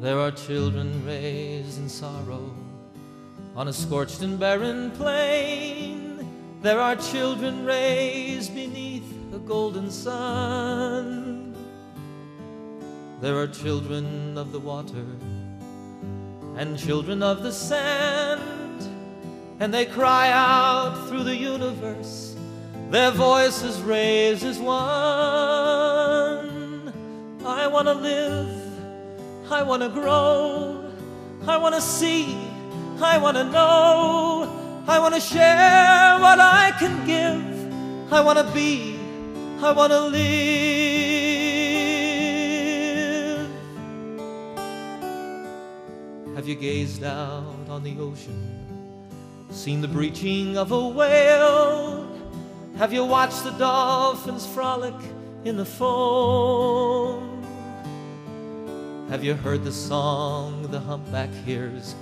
There are children raised in sorrow on a scorched and barren plain. There are children raised beneath a golden sun. There are children of the water and children of the sand, and they cry out through the universe, their voices raised as one. I want to live I want to grow. I want to see. I want to know. I want to share what I can give. I want to be. I want to live. Have you gazed out on the ocean? Seen the breaching of a whale? Have you watched the dolphins frolic in the foam? Have you heard the song the humpback hears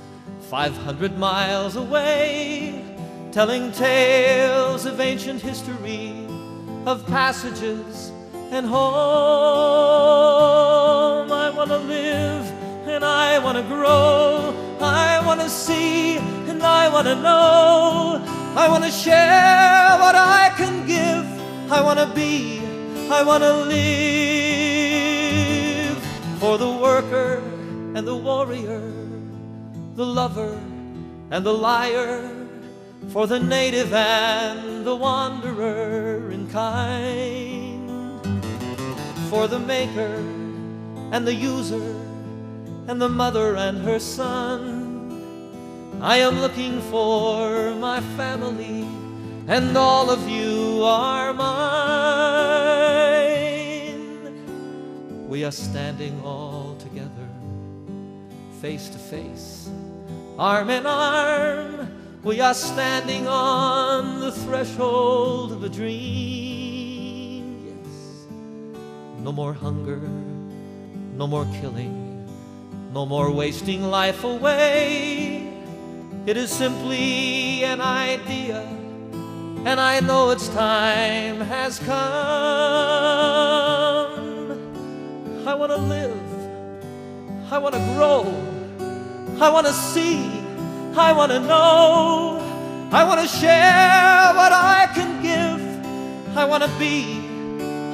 500 miles away? Telling tales of ancient history, of passages and home. I want to live and I want to grow. I want to see and I want to know. I want to share what I can give. I want to be, I want to live for the worker and the warrior, the lover and the liar, for the native and the wanderer in kind, for the maker and the user, and the mother and her son. I am looking for my family, and all of you are mine. Are standing all together, face to face, arm in arm. We are standing on the threshold of a dream. Yes. No more hunger, no more killing, no more wasting life away. It is simply an idea, and I know its time has come. I want to live, I want to grow, I want to see, I want to know, I want to share what I can give, I want to be.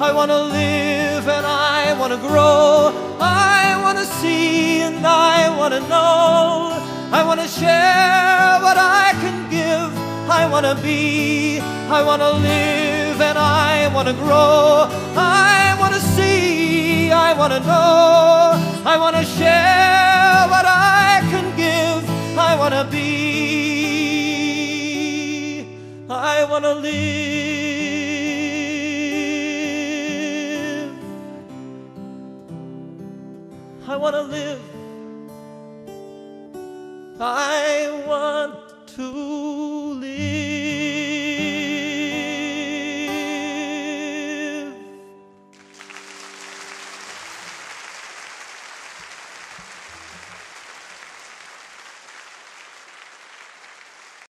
I want to live and I want to grow. I want to see and I want to know. I want to share what I can give. I want to be. I want to live and I want to grow. I want to. I want to know. I want to share what I can give. I want to be. I want to live. I want to live. I want to